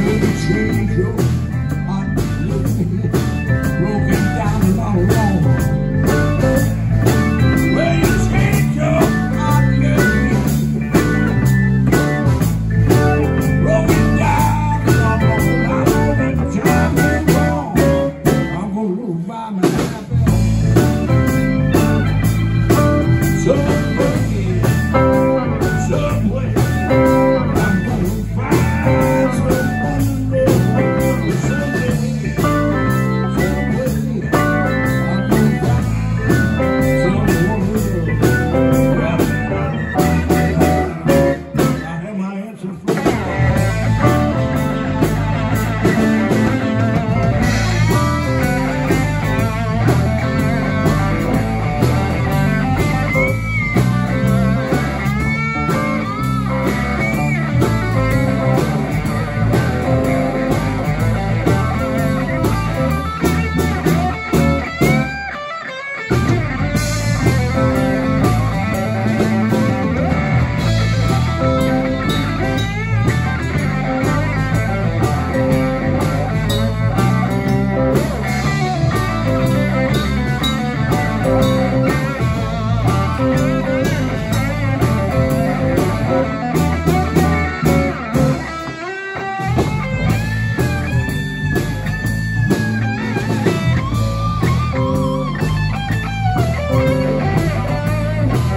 It's really cool.